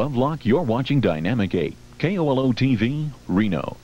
Lovelock, you're watching Dynamic 8, KOLO TV, Reno.